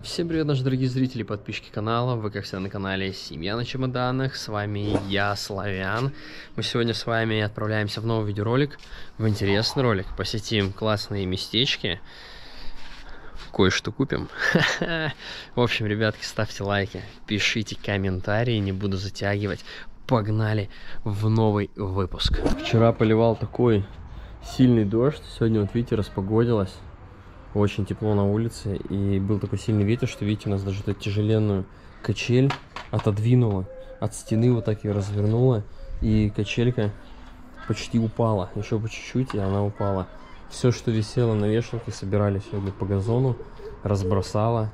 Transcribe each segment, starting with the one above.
Всем привет, наши дорогие зрители и подписчики канала. Вы, как всегда, на канале Семья на чемоданах. С вами я, Славян. Мы сегодня с вами отправляемся в новый видеоролик, в интересный ролик. Посетим классные местечки. Кое-что купим. В общем, ребятки, ставьте лайки, пишите комментарии, не буду затягивать. Погнали в новый выпуск. Вчера поливал такой сильный дождь. Сегодня, вот видите, распогодилось очень тепло на улице, и был такой сильный ветер, что, видите, у нас даже эту тяжеленную качель отодвинула от стены, вот так ее развернула, и качелька почти упала, еще по чуть-чуть, и она упала. Все, что висело на вешалке, собирали сегодня по газону, разбросала.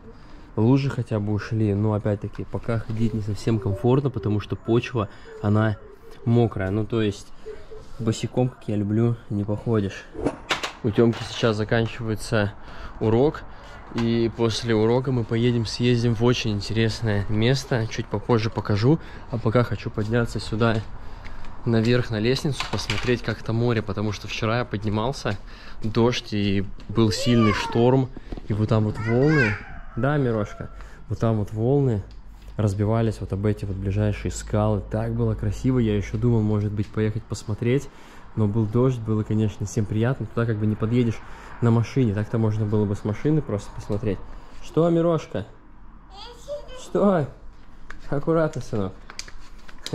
Лужи хотя бы ушли, но опять-таки пока ходить не совсем комфортно, потому что почва, она мокрая. Ну, то есть босиком, как я люблю, не походишь. У Тёмки сейчас заканчивается урок. И после урока мы поедем, съездим в очень интересное место. Чуть попозже покажу. А пока хочу подняться сюда наверх на лестницу, посмотреть как то море. Потому что вчера я поднимался, дождь и был сильный шторм. И вот там вот волны. Да, Мирошка? Вот там вот волны разбивались вот об эти вот ближайшие скалы. Так было красиво. Я еще думал, может быть, поехать посмотреть но был дождь, было, конечно, всем приятно. Туда как бы не подъедешь на машине. Так-то можно было бы с машины просто посмотреть. Что, Мирошка? Что? Аккуратно, сынок.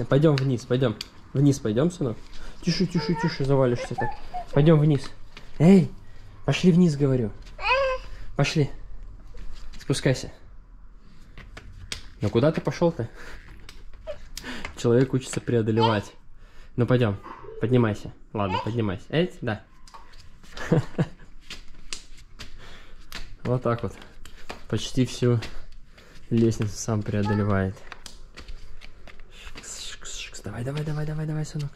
Пойдем вниз, пойдем. Вниз пойдем, сынок. Тише, тише, тише, завалишься так. Пойдем вниз. Эй, пошли вниз, говорю. Пошли. Спускайся. Ну куда ты пошел-то? Человек учится преодолевать. Ну пойдем. Поднимайся. Ладно, поднимайся. Эть, да. Вот так вот. Почти всю лестницу сам преодолевает. Давай, давай, давай, давай, давай, сынок.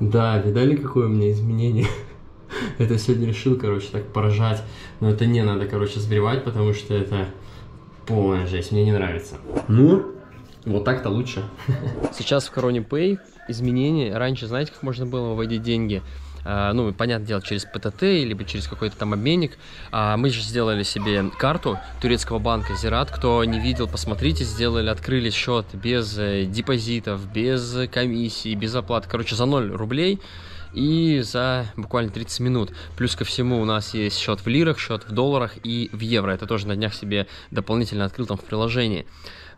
Да, видали, какое у меня изменение? это сегодня решил, короче, так поражать. Но это не надо, короче, сбривать, потому что это полная жесть. Мне не нравится. Ну, вот так-то лучше. Сейчас в Короне Pay изменения. Раньше, знаете, как можно было выводить деньги? Uh, ну, понятное дело, через ПТТ, либо через какой-то там обменник. Uh, мы же сделали себе карту турецкого банка Зират. Кто не видел, посмотрите, сделали, открыли счет без э, депозитов, без комиссии, без оплаты. Короче, за 0 рублей и за буквально 30 минут. Плюс ко всему у нас есть счет в лирах, счет в долларах и в евро. Это тоже на днях себе дополнительно открыл там в приложении.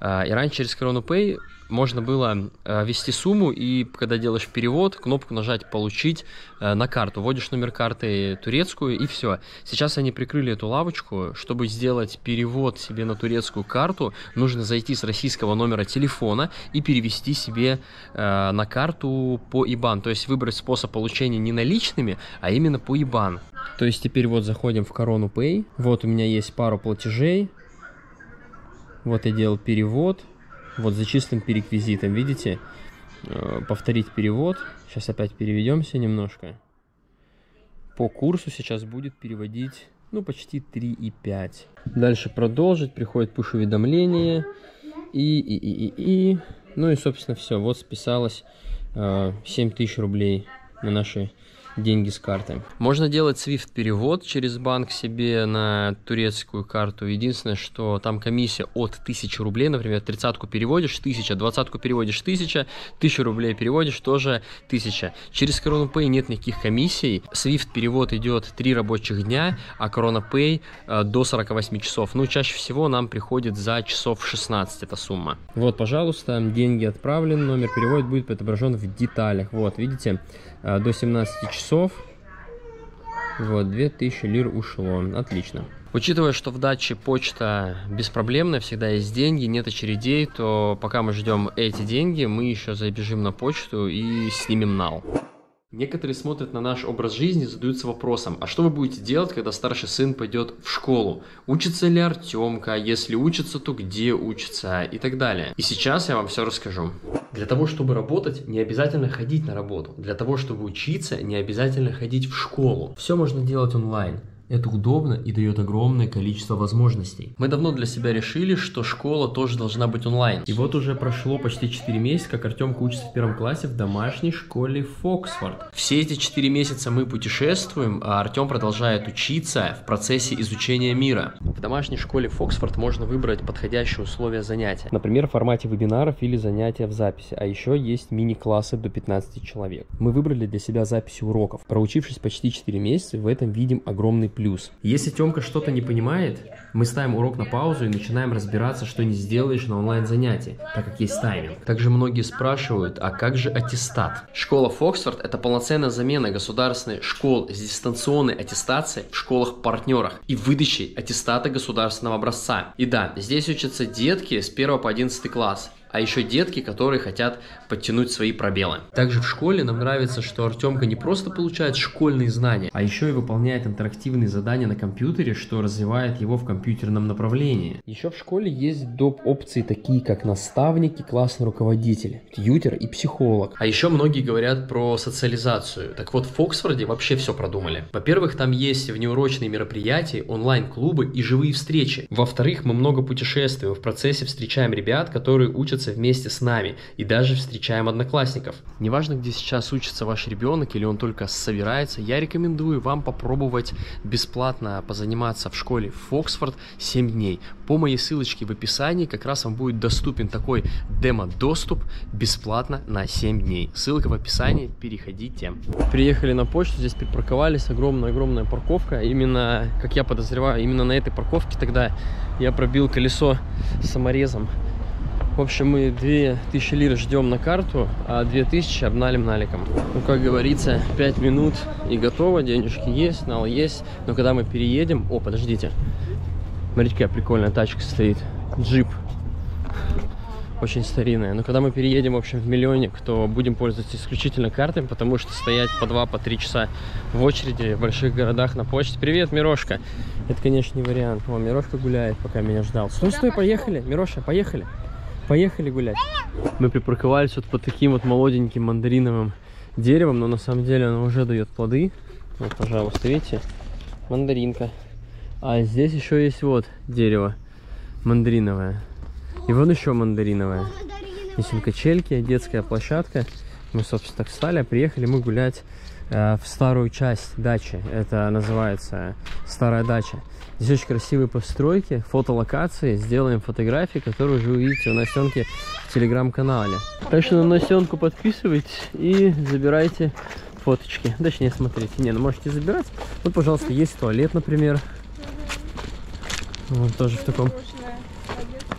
А, и раньше через Corona Pay можно было а, ввести сумму и когда делаешь перевод, кнопку нажать «Получить» а, на карту. Вводишь номер карты турецкую и все. Сейчас они прикрыли эту лавочку. Чтобы сделать перевод себе на турецкую карту, нужно зайти с российского номера телефона и перевести себе на карту по IBAN. То есть выбрать способ получения не наличными, а именно по IBAN. То есть теперь вот заходим в Корону Pay. Вот у меня есть пару платежей. Вот я делал перевод. Вот зачислен по реквизитам, видите? Э, повторить перевод. Сейчас опять переведемся немножко. По курсу сейчас будет переводить, ну, почти 3,5. Дальше продолжить. Приходит push-уведомление. И, и, и, и, и. Ну и, собственно, все. Вот списалось э, 7 тысяч рублей на наши деньги с карты. Можно делать SWIFT перевод через банк себе на турецкую карту. Единственное, что там комиссия от 1000 рублей, например, тридцатку переводишь 1000, двадцатку переводишь 1000, 1000 рублей переводишь тоже 1000. Через Corona Pay нет никаких комиссий. SWIFT перевод идет 3 рабочих дня, а Corona Pay э, до 48 часов. Ну, чаще всего нам приходит за часов 16 эта сумма. Вот, пожалуйста, деньги отправлены, номер перевода будет отображен в деталях. Вот, видите, до 17 часов часов. Вот, 2000 лир ушло. Отлично. Учитывая, что в даче почта беспроблемная, всегда есть деньги, нет очередей, то пока мы ждем эти деньги, мы еще забежим на почту и снимем нал. Некоторые смотрят на наш образ жизни и задаются вопросом, а что вы будете делать, когда старший сын пойдет в школу? Учится ли Артемка? Если учится, то где учится? И так далее. И сейчас я вам все расскажу. Для того, чтобы работать, не обязательно ходить на работу. Для того, чтобы учиться, не обязательно ходить в школу. Все можно делать онлайн. Это удобно и дает огромное количество возможностей. Мы давно для себя решили, что школа тоже должна быть онлайн. И вот уже прошло почти 4 месяца, как Артем учится в первом классе в домашней школе Фоксфорд. Все эти 4 месяца мы путешествуем, а Артем продолжает учиться в процессе изучения мира. В домашней школе Фоксфорд можно выбрать подходящие условия занятия. Например, в формате вебинаров или занятия в записи. А еще есть мини-классы до 15 человек. Мы выбрали для себя записи уроков. Проучившись почти 4 месяца, в этом видим огромный плюс. Если Тёмка что-то не понимает, мы ставим урок на паузу и начинаем разбираться, что не сделаешь на онлайн-занятии, так как есть тайминг. Также многие спрашивают, а как же аттестат? Школа Фоксфорд – это полноценная замена государственной школ с дистанционной аттестацией в школах-партнерах и выдачей аттестата государственного образца. И да, здесь учатся детки с 1 по 11 класс а еще детки, которые хотят подтянуть свои пробелы. Также в школе нам нравится, что Артемка не просто получает школьные знания, а еще и выполняет интерактивные задания на компьютере, что развивает его в компьютерном направлении. Еще в школе есть доп. опции такие, как наставник и классный руководитель, тьютер и психолог. А еще многие говорят про социализацию. Так вот, в Фоксфорде вообще все продумали. Во-первых, там есть внеурочные мероприятия, онлайн-клубы и живые встречи. Во-вторых, мы много путешествуем, в процессе встречаем ребят, которые учатся учатся вместе с нами и даже встречаем одноклассников. Неважно, где сейчас учится ваш ребенок или он только собирается, я рекомендую вам попробовать бесплатно позаниматься в школе Фоксфорд 7 дней. По моей ссылочке в описании как раз вам будет доступен такой демо-доступ бесплатно на 7 дней. Ссылка в описании, переходите. Приехали на почту, здесь припарковались, огромная-огромная парковка. Именно, как я подозреваю, именно на этой парковке тогда я пробил колесо саморезом в общем, мы 2000 лир ждем на карту, а 2000 обналим наликом. Ну, как говорится, 5 минут и готово, денежки есть, нал есть. Но когда мы переедем... О, подождите. Смотрите, какая прикольная тачка стоит. Джип. Очень старинная. Но когда мы переедем, в общем, в миллионник, то будем пользоваться исключительно картами, потому что стоять по 2-3 по часа в очереди в больших городах на почте. Привет, Мирошка. Это, конечно, не вариант. О, Мирошка гуляет, пока меня ждал. Стой, стой, поехали. Мироша, поехали. Поехали гулять. Мы припарковались вот под таким вот молоденьким мандариновым деревом, но на самом деле оно уже дает плоды. Вот, пожалуйста, видите, мандаринка. А здесь еще есть вот дерево мандариновое. И вон еще мандариновое. Здесь качельки, детская площадка. Мы, собственно, так встали, приехали мы гулять э, в старую часть дачи. Это называется старая дача. Здесь очень красивые постройки, фотолокации. Сделаем фотографии, которые уже увидите в Насенке в телеграм-канале. Так что на Насенку подписывайтесь и забирайте фоточки. Точнее, смотрите. Не, ну можете забирать. Вот, пожалуйста, есть туалет, например. Вот тоже в таком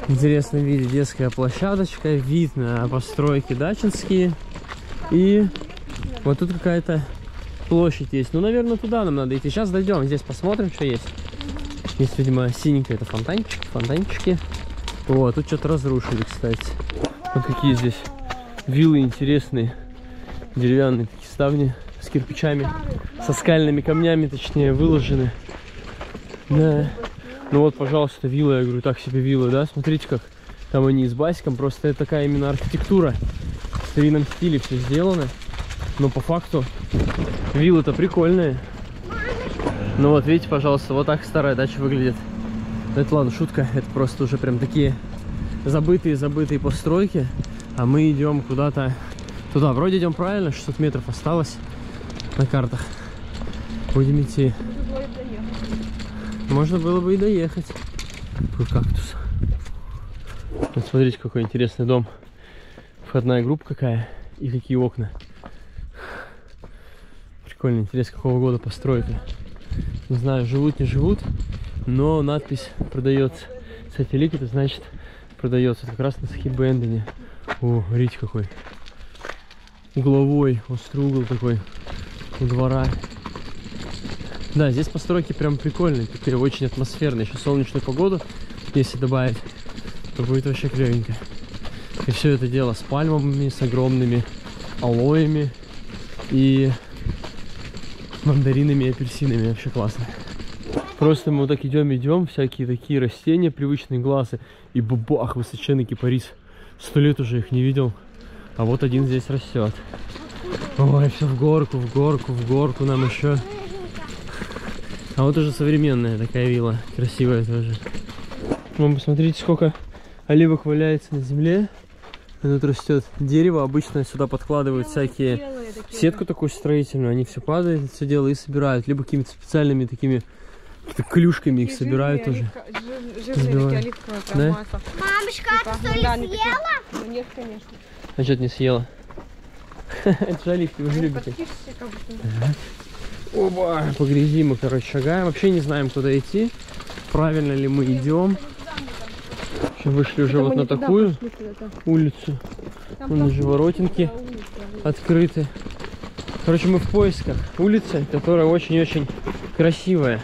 интересном виде детская площадочка. Вид на постройки дачинские. И вот тут какая-то площадь есть. Ну, наверное, туда нам надо идти. Сейчас дойдем. Здесь посмотрим, что есть. Есть, видимо, синенькое, это фонтанчик, фонтанчики. О, тут что-то разрушили, кстати. Вот какие здесь виллы интересные. Деревянные такие ставни с кирпичами, со скальными камнями, точнее, выложены. Да. Ну вот, пожалуйста, вилла, я говорю, так себе вилла, да? Смотрите, как там они с басиком, просто это такая именно архитектура. В старинном стиле все сделано. Но по факту виллы-то прикольные. Ну вот, видите, пожалуйста, вот так старая дача выглядит. Это ладно, шутка. Это просто уже прям такие забытые-забытые постройки. А мы идем куда-то туда. Вроде идем правильно, 600 метров осталось на картах. Будем идти. Можно было бы и доехать. Какой кактус. Вот смотрите, какой интересный дом. Входная группа какая. И какие окна. Прикольно, интересно, какого года постройка. Не знаю, живут, не живут, но надпись продается. Сателлит, это значит продается. Это как раз на Сахибендене. О, смотрите какой. Угловой, острый угол такой у двора. Да, здесь постройки прям прикольные, такие очень атмосферные. Еще солнечную погоду, если добавить, то будет вообще клевенько. И все это дело с пальмами, с огромными алоями и мандаринами и апельсинами. Вообще классно. Просто мы вот так идем, идем, всякие такие растения, привычные глазы. И бабах, высоченный кипарис. Сто лет уже их не видел. А вот один здесь растет. Ой, все в горку, в горку, в горку нам еще. А вот уже современная такая вилла, красивая тоже. Вон, посмотрите, сколько оливок валяется на земле. И тут растет дерево. Обычно сюда подкладывают всякие сетку такую строительную. Они все падают, все дело и собирают. Либо какими-то специальными такими клюшками их собирают тоже. Жирные оливковое Да? масло. Мамочка, Типа, ты что ли да, съела? Ну нет, конечно. А что ты не съела? Это же оливки, вы же Они любите. будто. Оба! По грязи мы, короче, шагаем. Вообще не знаем, куда идти. Правильно ли мы идем. Сейчас вышли уже вот на такую улицу. Вон уже похоже, воротинки да, улица. открыты. Короче, мы в поисках улицы, которая очень-очень красивая.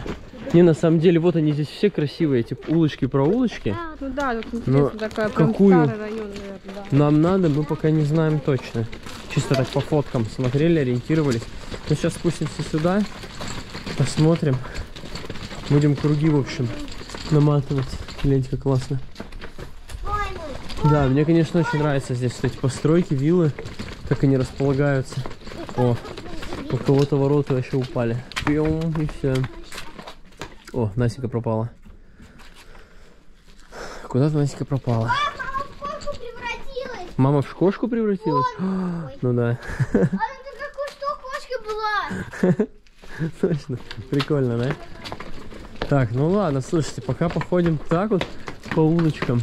Не, на самом деле, вот они здесь все красивые, эти улочки про улочки. Ну да, тут Но интересно такая прям какую? старый район, наверное, да. Нам надо, мы пока не знаем точно. Чисто так по фоткам смотрели, ориентировались. Ну, сейчас спустимся сюда, посмотрим. Будем круги, в общем, наматывать. Гляньте, как классно. Да, мне, конечно, очень нравится здесь вот эти постройки, виллы, как они располагаются. О, у кого-то ворота вообще упали. Пьем, и все. О, Насика пропала. Куда-то Насика пропала. Кошку превратилась. Мама в кошку превратилась? Ну да, А это какой что кошка была? точно. Прикольно, да? Так, ну ладно, слушайте, пока походим так вот по улочкам.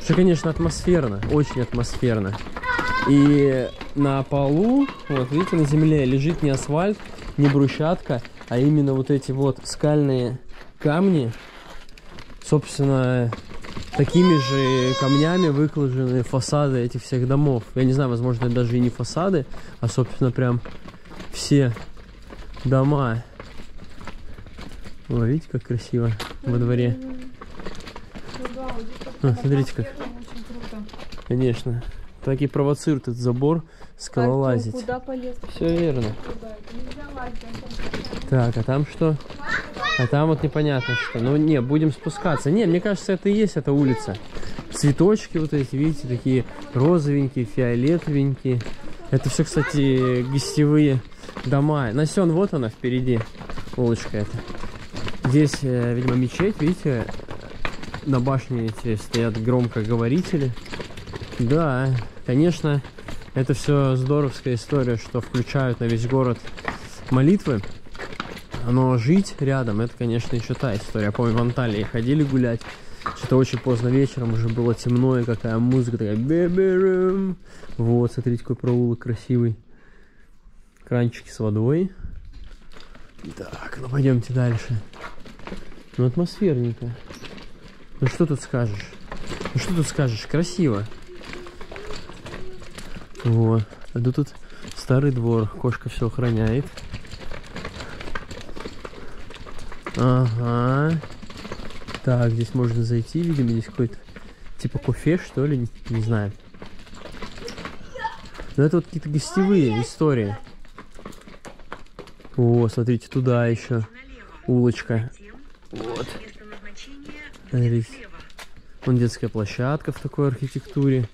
Что, конечно, атмосферно, очень атмосферно. И на полу, вот видите, на земле лежит не асфальт, не брусчатка, а именно вот эти вот скальные камни. Собственно, такими же камнями выложены фасады этих всех домов. Я не знаю, возможно, это даже и не фасады, а, собственно, прям все дома. О, видите, как красиво во дворе. А, смотрите, как. Конечно. Так и провоцирует этот забор скалолазить. Все верно. Так, а там что? А там вот непонятно что. Ну не, будем спускаться. Не, мне кажется, это и есть эта улица. Цветочки вот эти, видите, такие розовенькие, фиолетовенькие. Это все, кстати, гостевые дома. Насен, вот она впереди, улочка эта. Здесь, э, видимо, мечеть, видите, на башне эти стоят громкоговорители. Да, конечно, это все здоровская история, что включают на весь город молитвы. Но жить рядом, это, конечно, еще та история. Я помню, в Анталии ходили гулять. Что-то очень поздно вечером, уже было темно, и какая музыка такая. бе-бе-рым. Вот, смотрите, какой проулок красивый. Кранчики с водой. Так, ну пойдемте дальше. Ну, атмосферненько. Ну, что тут скажешь? Ну, что тут скажешь? Красиво. Вот. А тут, тут старый двор. Кошка все охраняет. Ага. Так, здесь можно зайти, видимо, здесь какой-то типа кофе, что ли, не, не знаю. Но это вот какие-то гостевые истории. О, смотрите, туда еще улочка. Вот. Смотрите. Вон детская площадка в такой архитектуре.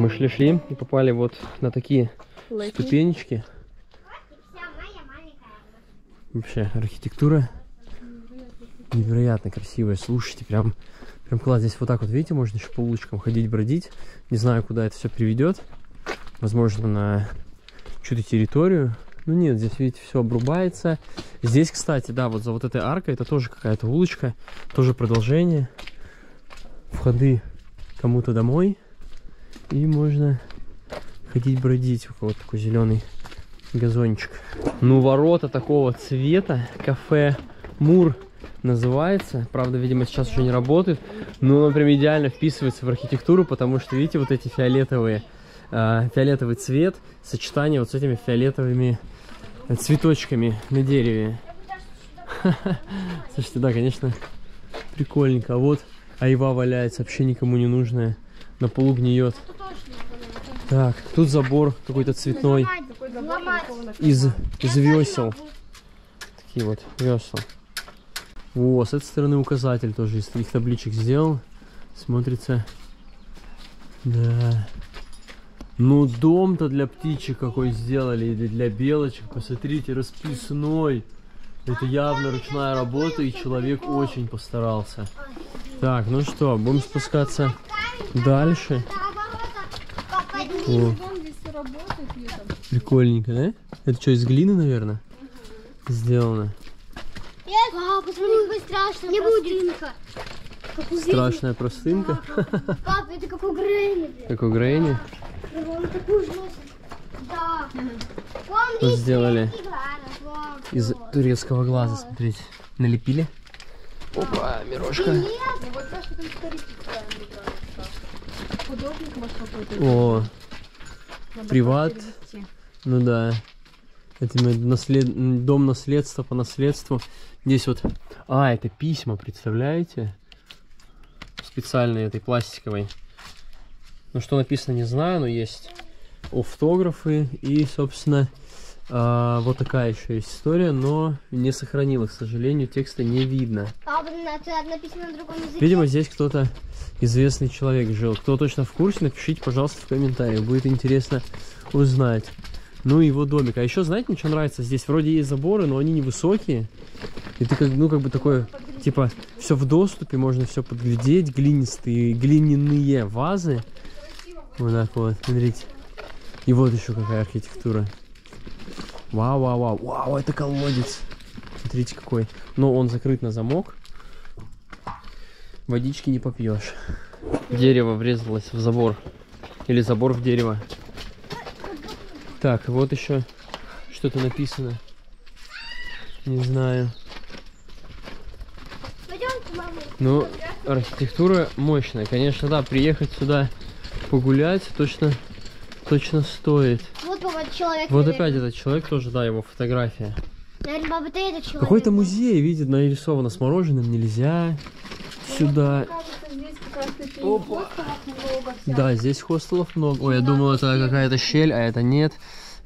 Мы шли-шли и попали вот на такие Лайки. ступенечки. Вообще, архитектура невероятно красивая. Слушайте, прям, прям класс. Здесь вот так вот, видите, можно еще по улочкам ходить, бродить. Не знаю, куда это все приведет. Возможно, на чью-то территорию. Ну нет, здесь, видите, все обрубается. Здесь, кстати, да, вот за вот этой аркой, это тоже какая-то улочка. Тоже продолжение. Входы кому-то домой. И можно ходить бродить. У кого-то такой зеленый газончик. Ну, ворота такого цвета. Кафе Мур называется. Правда, видимо, сейчас уже не работает. Но оно прям идеально вписывается в архитектуру, потому что, видите, вот эти фиолетовые, э, фиолетовый цвет, сочетание вот с этими фиолетовыми цветочками на дереве. Слушайте, да, конечно, прикольненько. А вот айва валяется, вообще никому не нужная. На полу гниет. Так, тут забор какой-то цветной из, из весел. такие вот весла. О, с этой стороны указатель тоже из таких табличек сделал. Смотрится. Да. Ну, дом-то для птичек какой сделали, или для белочек. Посмотрите, расписной. Это явно ручная работа, и человек очень постарался. Так, ну что, будем спускаться дальше. О, Дом здесь все работает летом. прикольненько, да? Это что, из глины, наверное? Сделано. Папа, посмотри, какой страшный Не будет. Как у Страшная простынка, Папа, это как у Грэнни. блин. как у Грейни. Он такую же носит. Да. Помните? сделали из турецкого глаза, смотрите. Налепили. Опа, мирошка. О, надо приват. перевести. ну да. Это наслед... дом наследства по наследству. Здесь вот... А, это письма, представляете? Специальные этой пластиковой. Ну, что написано, не знаю, но есть автографы и, собственно, а, вот такая еще есть история, но не сохранилась, к сожалению, текста не видно. Другом языке. Видимо, здесь кто-то известный человек жил. Кто точно в курсе, напишите, пожалуйста, в комментариях. Будет интересно узнать. Ну, его домик. А еще, знаете, мне что нравится? Здесь вроде есть заборы, но они невысокие. И ты как, ну, как бы такое, типа, все в доступе, можно все подглядеть. Глинистые, глиняные вазы. Вот так вот, смотрите. И вот еще какая архитектура. Вау, вау, вау. Вау, это колодец. Смотрите какой. Но он закрыт на замок. Водички не попьешь. Дерево врезалось в забор. Или забор в дерево. Так, вот еще что-то написано. Не знаю. Ну, архитектура мощная. Конечно, да, приехать сюда погулять точно, точно стоит. Вот, человек. Вот наверное. опять этот человек тоже, да, его фотография. Наверное, папа, ты этот человек. Какой-то музей, видит, нарисовано с мороженым, нельзя сюда. Кажется, здесь как раз таки хостелов много всяких. Да, здесь хостелов много. Ой, я думал, это какая-то щель, а это нет.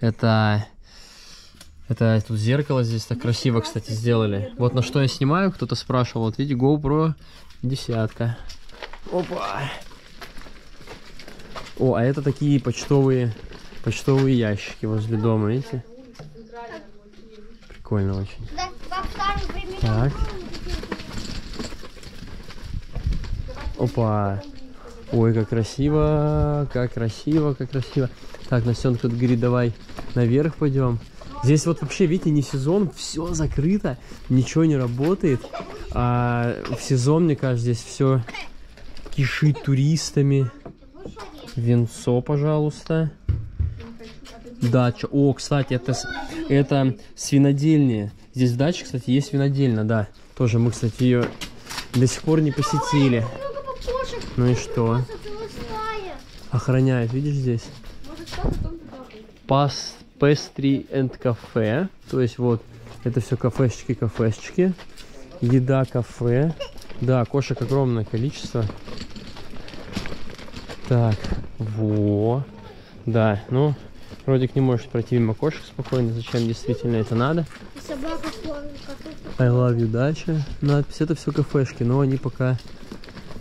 Это... Это тут зеркало здесь так красиво, кстати, сделали. Вот на что я снимаю, кто-то спрашивал. Вот видите, GoPro десятка. Опа! О, а это такие почтовые, почтовые ящики возле дома, видите? Прикольно очень. Так. Опа. Ой, как красиво, как красиво, как красиво. Так, Настен тут говорит, давай наверх пойдем. Здесь вот вообще, видите, не сезон, все закрыто, ничего не работает. А в сезон, мне кажется, здесь все кишит туристами. Венцо, пожалуйста. Дача. О, кстати, это, это свинодельня. Здесь в даче, кстати, есть винодельня, да. Тоже мы, кстати, ее до сих пор не посетили. Ну и что? Охраняет, видишь здесь? Может, что потом туда будет. Пас, Pastry and кафе. То есть вот, это все кафешечки, кафешечки. Еда, кафе. Да, кошек огромное количество. Так, во. Да, ну, Родик не может пройти мимо кошек спокойно. Зачем действительно это надо? Собака I love you, дача. Надпись. Это все кафешки, но они пока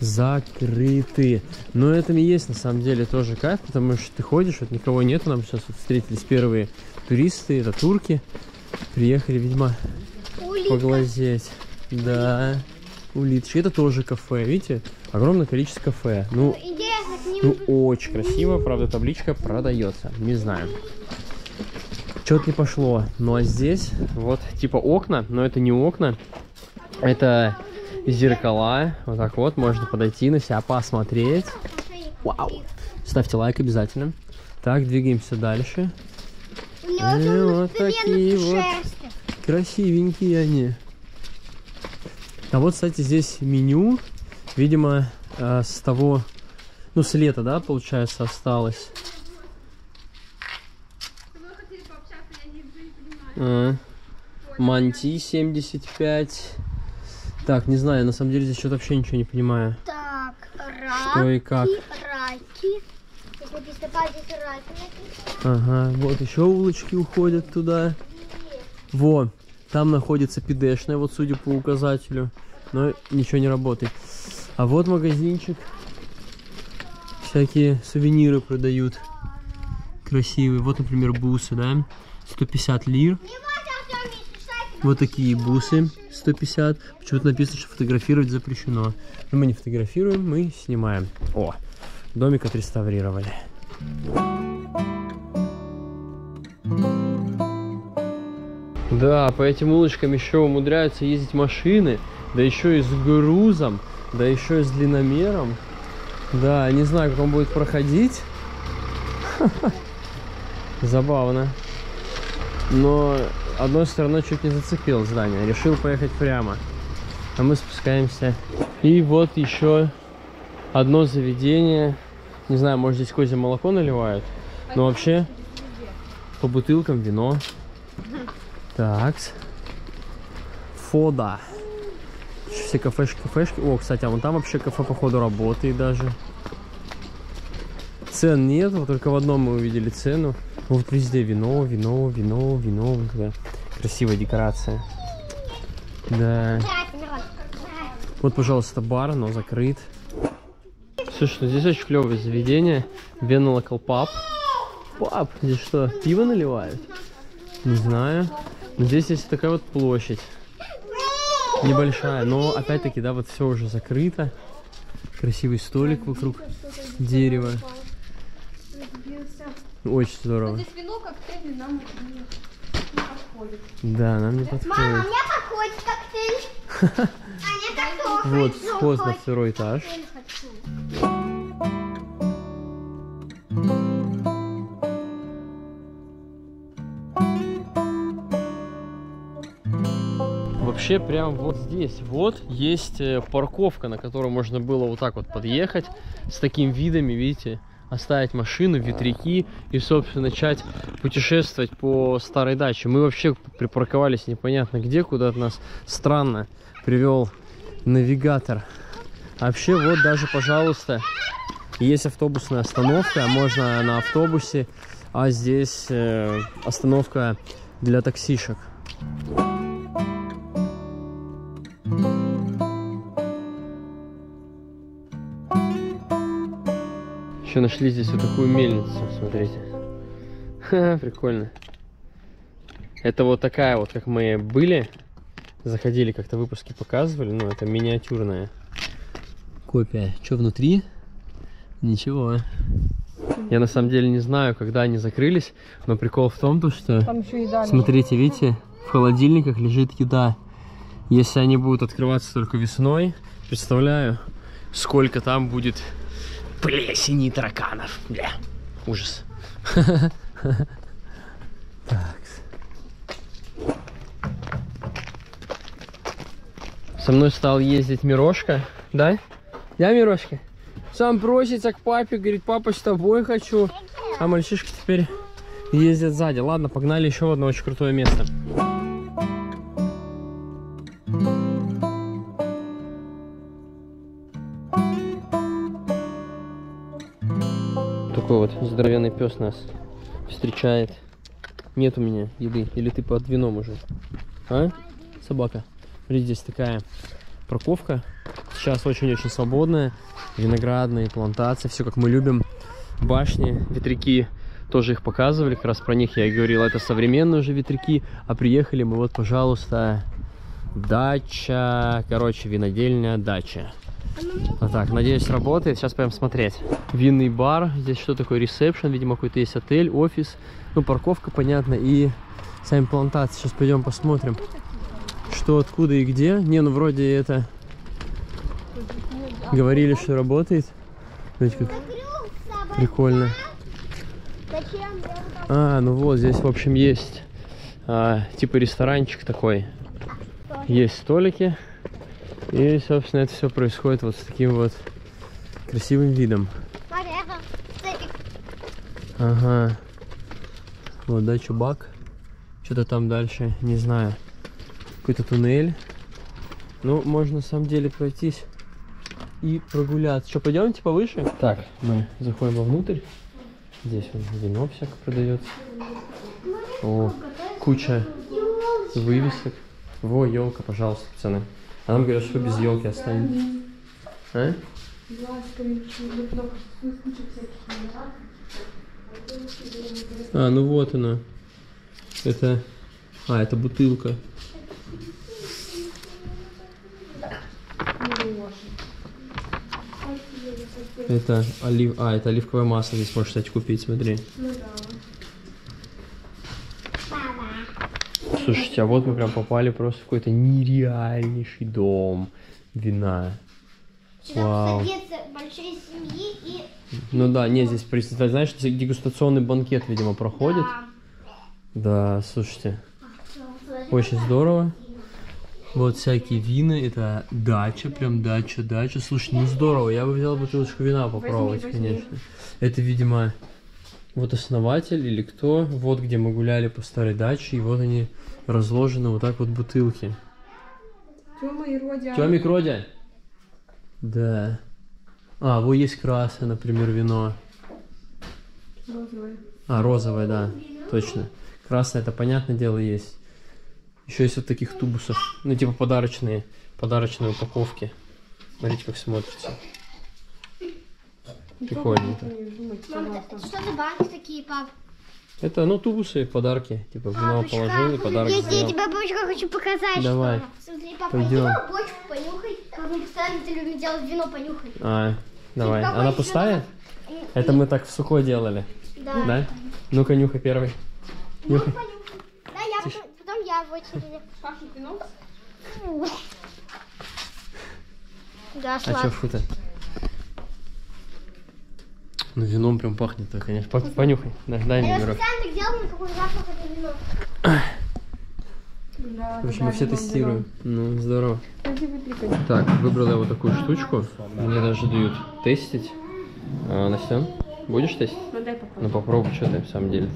закрыты. Но это и есть на самом деле тоже кайф, потому что ты ходишь, вот никого нету. Нам сейчас вот встретились первые туристы, это турки. Приехали, видимо, улитка. поглазеть. Да, улиточки. Это тоже кафе, видите? Огромное количество кафе. Ну, ну, очень красиво, правда, табличка продается. Не знаю. Что-то не пошло. Ну, а здесь вот типа окна, но это не окна. Это зеркала. Вот так вот, можно подойти на себя посмотреть. Вау. Ставьте лайк обязательно. Так, двигаемся дальше. Него Э, вот такие вот. Красивенькие они. А вот, кстати, здесь меню. Видимо, э, с того... Ну, с лета, да, получается, осталось. А, Манти 75. Так, не знаю, на самом деле здесь что-то вообще ничего не понимаю. Так, Что и как. раки, раки. Здесь написано, па, здесь раки написано. Ага, вот еще улочки уходят туда. Во, Там находится пидешная, вот судя по указателю. Но ничего не работает. А вот магазинчик. Всякие сувениры продают. Красивые. Вот, например, бусы, да? 150 лир. Вот такие бусы 150. Почему-то написано, что фотографировать запрещено. Но мы не фотографируем, мы снимаем. О, домик отреставрировали. Да, по этим улочкам еще умудряются ездить машины, да еще и с грузом, да еще и с длинномером. Да, не знаю, как он будет проходить. Забавно. Но одной стороной чуть не зацепил здание. Решил поехать прямо. А мы спускаемся. И вот еще одно заведение. Не знаю, может здесь козье молоко наливают. Но вообще по бутылкам вино. Так. Фода. Все кафешки, кафешки. О, кстати, а вон там вообще кафе, походу, работает даже. Цен нет, только в одном мы увидели цену. Вот везде вино, вино, вино, вино. Красивая декорация. Да. Вот, пожалуйста, бар, но закрыт. Слушай, ну здесь очень клевое заведение. Вена Local Pub. Пап, здесь что, пиво наливают? Не знаю. Но здесь есть такая вот площадь. Небольшая, но опять-таки, да, вот все уже закрыто. Красивый столик вокруг дерева. Очень здорово. Здесь вино, коктейли нам не, не подходит. Да, нам не Мама, подходит. мне подходит коктейль. А мне Вот вход на второй этаж. Вообще прям вот здесь вот есть э, парковка, на которую можно было вот так вот подъехать с таким видами, видите, оставить машину, ветряки и, собственно, начать путешествовать по старой даче. Мы вообще припарковались непонятно где, куда-то нас странно привел навигатор. А вообще вот даже, пожалуйста, есть автобусная остановка, можно на автобусе, а здесь э, остановка для таксишек. Еще нашли здесь вот такую мельницу, смотрите. Ха, прикольно. Это вот такая вот, как мы были, заходили, как-то выпуски показывали, ну, это миниатюрная копия. Что внутри? Ничего. Я на самом деле не знаю, когда они закрылись, но прикол в том, то, что... Там еще еда. Смотрите, видите, в холодильниках лежит еда. Если они будут открываться только весной, представляю, сколько там будет плесени и тараканов. Бля, ужас. Так. Со мной стал ездить Мирошка, да? Да, Мирошка? Сам просится к папе, говорит, папа, с тобой хочу. А мальчишки теперь ездят сзади. Ладно, погнали еще в одно очень крутое место. Вот здоровенный пес нас встречает. Нет у меня еды. Или ты под вином уже? А? Собака. Смотри, здесь такая парковка. Сейчас очень-очень свободная. Виноградные плантации, все как мы любим. Башни, ветряки, тоже их показывали. Как раз про них я и говорил. Это современные уже ветряки. А приехали мы вот, пожалуйста, дача. Короче, винодельня дача. Вот так, надеюсь, работает. Сейчас пойдем смотреть. Винный бар. Здесь что такое? Ресепшн. Видимо, какой-то есть отель, офис. Ну, парковка, понятно. И сами плантации. Сейчас пойдем посмотрим, что, откуда и где. Не, ну, вроде это... Говорили, что работает. Смотрите, как прикольно. А, ну вот, здесь, в общем, есть а, типа ресторанчик такой. Есть столики. И, собственно, это все происходит вот с таким вот красивым видом. Ага. Вот, да, чубак. Что-то там дальше, не знаю. Какой-то туннель. Ну, можно на самом деле пройтись и прогуляться. Что, пойдемте повыше? Так, мы заходим вовнутрь. Здесь вот вино всякое продается. О, куча вывесок. Во, елка, пожалуйста, пацаны. А нам говорят, что без елки останется. А? А, ну вот она. Это... А, это бутылка. Это олив... А, это оливковое масло здесь можешь, кстати, купить, смотри. Слушайте, а вот мы прям попали просто в какой-то нереальнейший дом вина. Вау. Большой семьи и... Ну да, не, здесь, представь, знаешь, дегустационный банкет, видимо, проходит. Да, слушайте, очень здорово. Вот всякие вина, это дача, прям дача, дача. Слушай, ну здорово, я бы взял бутылочку вина попробовать, конечно. Это, видимо, вот основатель или кто, вот где мы гуляли по старой даче, и вот они разложены вот так вот бутылки. Тёма и Родя. Тёмик Родя? Да. А, вот есть красное, например, вино. Розовая. А, розовое, да, точно. Красное, это понятное дело есть. Еще есть вот таких тубусов, ну типа подарочные, подарочные упаковки. Смотрите, как смотрится. Прикольненько. Мам, это что за банки такие, пап? Это, ну, тубусы, подарки. Типа вино положили, подарок Если я сделал. тебе бочку хочу показать. Давай. что- Смотри, папа, Пойдем. иди бочку понюхай. Как мы постоянно любим делать, вино понюхай. А, давай. какой Она еще пустая? Это мы так в сухой делали, Да. да? Ну-ка, нюхай первый. Ну, Нюхай. понюхай. Да, я потом, потом я в очереди. Пахнет вином? Да, А чё фу-то? Ну, вином прям пахнет-то, конечно. По- Понюхай. Да, дай мне Я специально так делала, на какой запах это вино. Да, В общем, мы все тестируем. Ну, здорово. Так, выбрал я вот такую штучку. Мне даже дают тестить. А, Настя, будешь тестить? Ну дай Ну попробуй. попробуй, что ты в самом деле.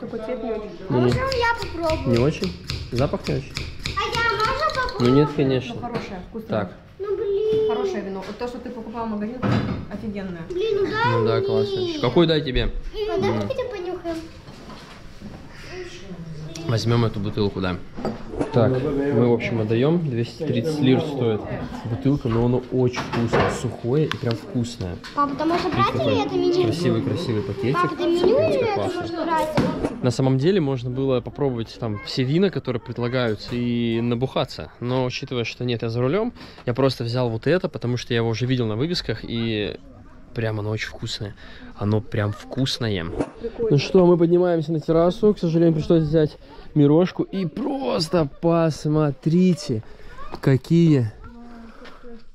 Такой цвет не очень. Ну, не, Можно я попробую? не очень? Запах не очень? А я можно попробовать? Ну нет, Ну, конечно. хорошее, вкусное. Так, Ну. Хорошее вино. Вот то, что ты покупал в магазине, офигенное. Блин, ну дай ну да, мне. классно. Какой дай тебе? А давай хотя понюхаем. Возьмем эту бутылку, да. Так, мы, в общем, отдаем. 230 лир стоит бутылка, но оно очень вкусное, сухое и прям вкусное. Папа, ты можешь брать или это меню? красивый-красивый пакетик. Папа, это меню или это можно брать? На самом деле можно было попробовать там все вина, которые предлагаются, и набухаться. Но учитывая, что нет, я за рулем, я просто взял вот это, потому что я его уже видел на вывесках, и прям оно очень вкусное. Оно прям вкусное. Ну что, мы поднимаемся на террасу. К сожалению, пришлось взять мирошку. И просто посмотрите, какие...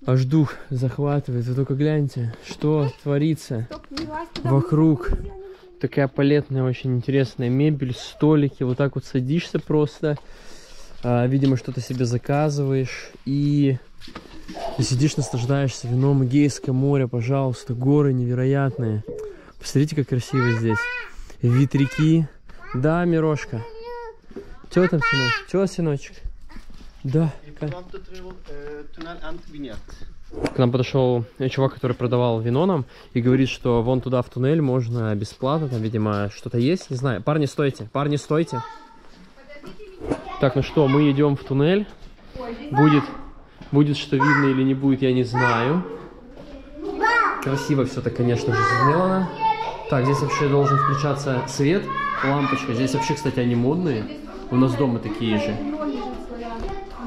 Аж дух захватывает. Вы только гляньте, что творится вокруг. Такая палетная, очень интересная мебель, столики. Вот так вот садишься просто. А, видимо, что-то себе заказываешь. И, и сидишь, наслаждаешься вином. Эгейское море, пожалуйста. Горы невероятные. Посмотрите, как красиво здесь. Вид реки. Да, Мирошка. Чё там, сыночек? Чё, сыночек? Да. want to travel uh, tunnel and vineyard. К нам подошел чувак, который продавал вино нам, и говорит, что вон туда в туннель можно бесплатно, там, видимо, что-то есть, не знаю. Парни, стойте, парни, стойте. Так, ну что, мы идем в туннель. Будет, будет что видно или не будет, я не знаю. Красиво все так, конечно же, сделано. Так, здесь вообще должен включаться свет, лампочка. Здесь вообще, кстати, они модные. У нас дома такие же.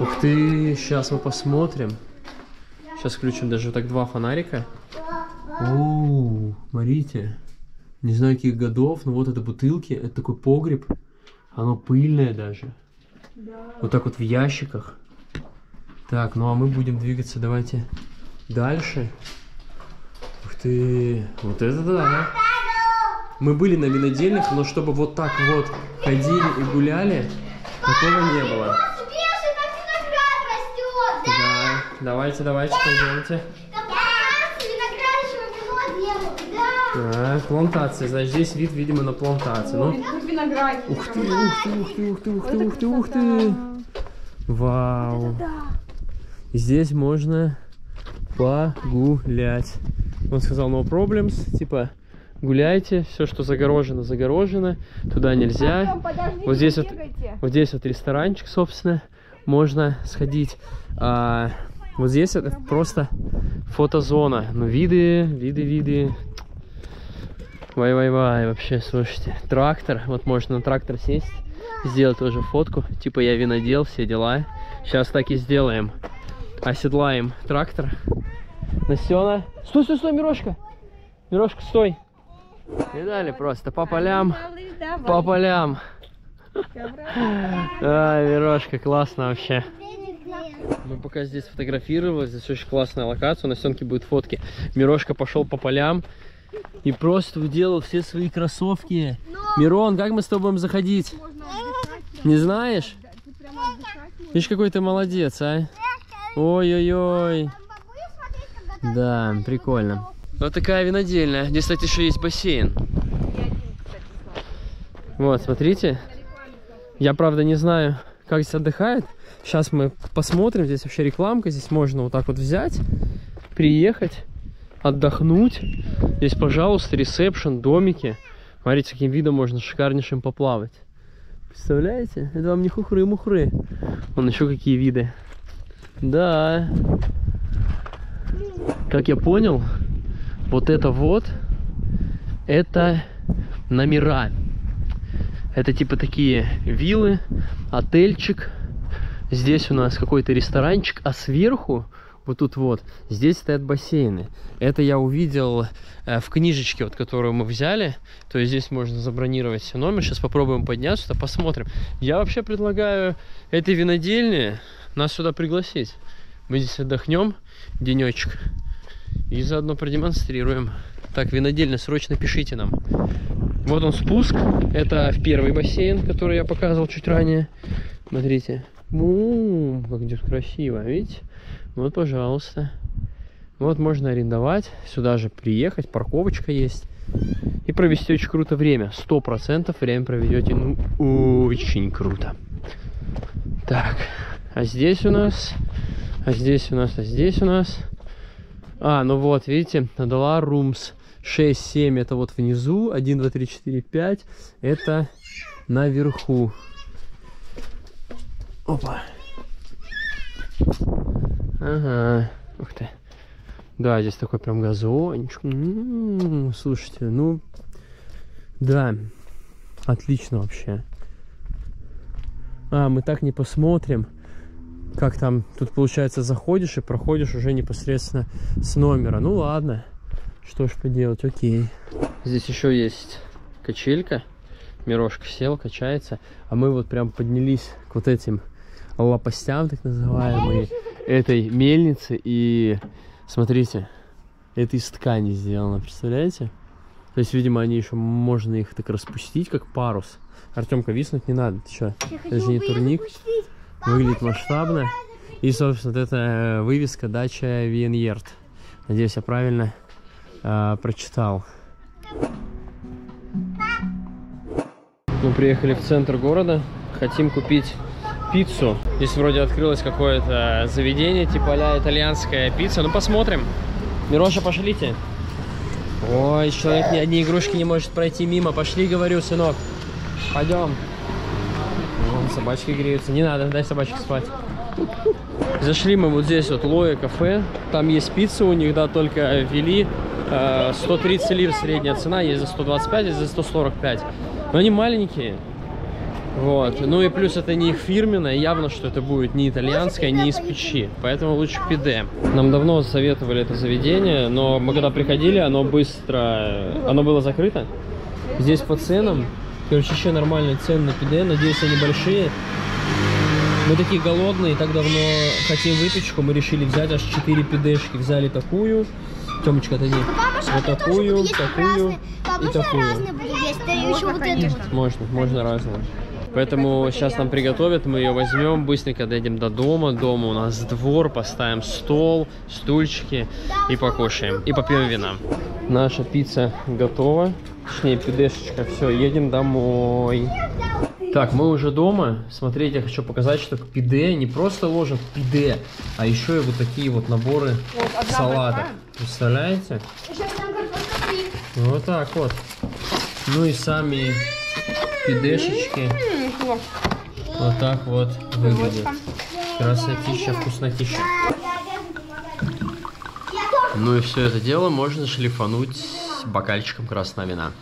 Ух ты, сейчас мы посмотрим. Сейчас включим даже вот так два фонарика. О, смотрите. Не знаю, каких годов, но вот это бутылки. Это такой погреб. Оно пыльное даже. Вот так вот в ящиках. Так, ну а мы будем двигаться, давайте, дальше. Ух ты, вот это да. Мы были на винодельных, но чтобы вот так вот ходили и гуляли, такого не было. Бежи, как виноград растет. Да, давайте, давайте, пойдемте. А, плантация, значит, здесь вид, видимо, на плантации. Ну, ух ты, ух ты, ух ты, ух ты, ух ты, ух ты, ух ты. Вау. Здесь можно погулять. Он сказал no problems, типа гуляйте, все, что загорожено, загорожено, туда нельзя. Вот здесь вот, вот здесь вот ресторанчик, собственно, можно сходить. А, вот здесь это просто фотозона. Ну, виды, виды, виды. Вай-вай-вай, вообще, слушайте. Трактор, вот можно на трактор сесть, сделать тоже фотку. Типа я винодел, все дела. Сейчас так и сделаем. Оседлаем трактор. Насена. Стой, стой, стой, Мирошка. Мирошка, стой. Видали просто по полям, по полям. А, Мирошка, классно вообще. Мы пока здесь фотографировались, здесь очень классная локация, на стенке будут фотки. Мирошка пошел по полям и просто уделал все свои кроссовки. Мирон, как мы с тобой будем заходить? Не знаешь? Видишь, какой ты молодец, а? Ой-ой-ой. Да, прикольно. Вот такая винодельня. Здесь, кстати, еще есть бассейн. Вот, смотрите. Я, правда, не знаю, как здесь отдыхает. Сейчас мы посмотрим. Здесь вообще рекламка. Здесь можно вот так вот взять, приехать, отдохнуть. Здесь, пожалуйста, ресепшн, домики. Смотрите, каким видом можно шикарнейшим поплавать. Представляете? Это вам не хухры-мухры. Вон еще какие виды. Да. Как я понял, вот это вот, это номера. Это типа такие виллы, отельчик. Здесь у нас какой-то ресторанчик, а сверху, вот тут вот, здесь стоят бассейны. Это я увидел э, в книжечке, вот, которую мы взяли. То есть здесь можно забронировать номер. Сейчас попробуем подняться, сюда посмотрим. Я вообще предлагаю этой винодельне нас сюда пригласить. Мы здесь отдохнем денечек и заодно продемонстрируем. Так, винодельня, срочно пишите нам. Вот он спуск. Это в первый бассейн, который я показывал чуть ранее. Смотрите. У, как здесь красиво, видите? Вот, пожалуйста. Вот можно арендовать, сюда же приехать, парковочка есть. И провести очень круто время. Сто процентов время проведете, ну, очень круто. Так, а здесь у нас, а здесь у нас, а здесь у нас. А, ну вот, видите, Адала Rooms 6, 7 это вот внизу, 1, 2, 3, 4, 5 это наверху. Опа. Ага, ух ты. Да, здесь такой прям газончик. М, Слушайте, ну, да, отлично вообще. А, мы так не посмотрим, как там, тут получается заходишь и проходишь уже непосредственно с номера. Ну ладно, что ж поделать, окей. Здесь еще есть качелька, Мирошка сел, качается, а мы вот прям поднялись к вот этим лопастям, так называемой, этой мельницы, и смотрите, это из ткани сделано, представляете? То есть, видимо, они еще, можно их так распустить, как парус. Артемка, виснуть не надо, ты что? Это же не турник. Выглядит масштабно. И, собственно, вот эта э, вывеска дача Виеньерд. Надеюсь, я правильно э, прочитал. Мы приехали в центр города. Хотим купить пиццу. Здесь вроде открылось какое-то заведение, типа а итальянская пицца. Ну, посмотрим. Мироша, пошлите. Ой, человек ни одни игрушки не может пройти мимо. Пошли, говорю, сынок. Пойдем. Вон собачки греются. Не надо, дай собачке спать. Зашли мы вот здесь вот Лоя кафе. Там есть пицца у них, да, только ввели. э, 130 лир средняя цена, есть за 125, есть за 145. Но они маленькие. Вот. Ну и плюс это не их фирменное, явно, что это будет не итальянское, не из печи. Поэтому лучше пиде. Нам давно советовали это заведение, но мы когда приходили, оно быстро... Оно было закрыто. Здесь по ценам, короче, еще нормальные цены на пиде, надеюсь, они большие. Мы такие голодные, так давно хотим выпечку, мы решили взять аж 4 пидешки. Взяли такую, Тёмочка, отойди. Вот такую, такую и такую. разные вот эту вот. Можно, можно разного. Поэтому сейчас нам приготовят, мы ее возьмем, быстренько дойдем до дома. Дома у нас двор, поставим стол, стульчики и покушаем. И попьем вина. Наша пицца готова. Точнее, пюдешечка. Все, едем домой. Так, мы уже дома. Смотрите, я хочу показать, что к пиде не просто ложат пиде, а еще и вот такие вот наборы Вот, большая. Представляете? Вот так вот. Ну и сами пидешечки вот так вот выглядят. Красотища, вкуснотища. Ну и все это дело можно шлифануть бокальчиком красного вина.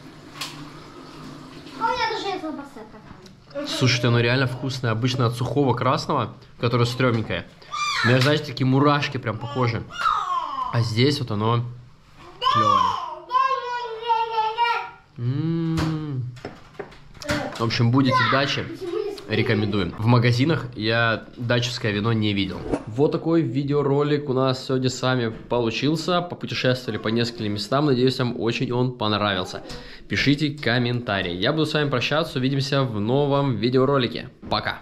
Слушайте, оно реально вкусное. Обычно от сухого красного, которое стрёмненькое. У меня, знаете, такие мурашки прям по коже. А здесь вот оно клевое. М. В общем, будете в даче, рекомендуем. В магазинах я дачевское вино не видел. Вот такой видеоролик у нас сегодня с вами получился. Попутешествовали по нескольким местам. Надеюсь, вам очень он понравился. Пишите комментарии. Я буду с вами прощаться. Увидимся в новом видеоролике. Пока.